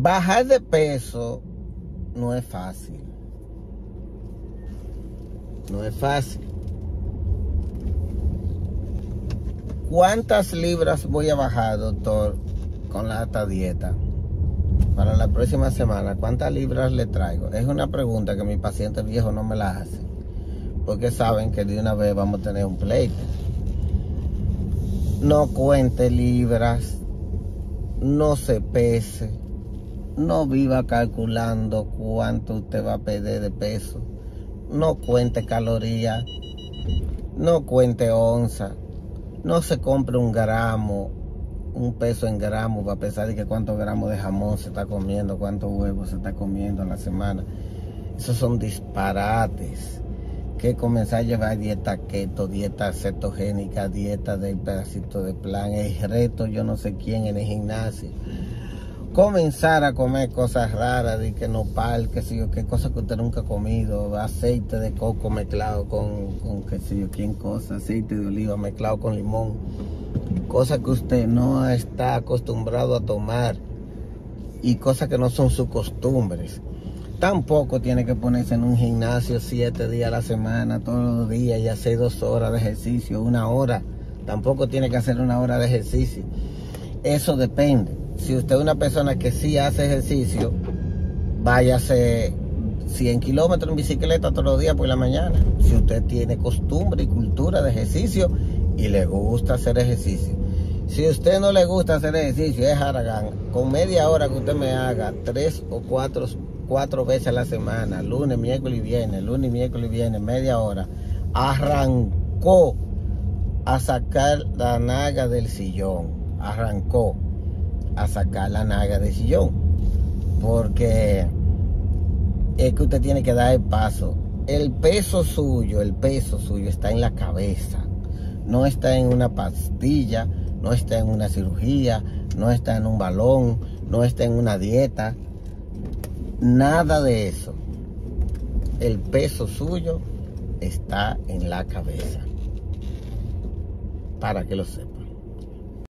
bajar de peso no es fácil. No es fácil. ¿Cuántas libras voy a bajar, doctor, con la alta dieta? Para la próxima semana, ¿cuántas libras le traigo? Es una pregunta que mi paciente viejo no me la hace. Porque saben que de una vez vamos a tener un pleito. No cuente libras. No se pese. No viva calculando cuánto usted va a perder de peso. No cuente calorías. No cuente onza no se compre un gramo, un peso en gramos para pensar de que cuántos gramos de jamón se está comiendo, cuántos huevos se está comiendo en la semana. Esos son disparates. Que comenzar a llevar dieta keto, dieta cetogénica, dieta del pedacito de plan, el reto yo no sé quién en el gimnasio comenzar a comer cosas raras, de que no pal, que sé yo, qué cosas que usted nunca ha comido, aceite de coco mezclado con, con qué sé yo, quién cosa, aceite de oliva mezclado con limón, cosas que usted no está acostumbrado a tomar y cosas que no son sus costumbres. Tampoco tiene que ponerse en un gimnasio siete días a la semana, todos los días y hacer dos horas de ejercicio, una hora. Tampoco tiene que hacer una hora de ejercicio. Eso depende si usted es una persona que sí hace ejercicio, váyase 100 kilómetros en bicicleta todos los días por la mañana. Si usted tiene costumbre y cultura de ejercicio y le gusta hacer ejercicio. Si usted no le gusta hacer ejercicio, es Aragán. Con media hora que usted me haga, tres o cuatro, cuatro veces a la semana, lunes, miércoles y viernes, lunes, miércoles y viernes, media hora, arrancó a sacar la naga del sillón. Arrancó a sacar la naga de sillón. Porque es que usted tiene que dar el paso. El peso suyo, el peso suyo está en la cabeza. No está en una pastilla, no está en una cirugía, no está en un balón, no está en una dieta. Nada de eso. El peso suyo está en la cabeza. Para que lo sepa.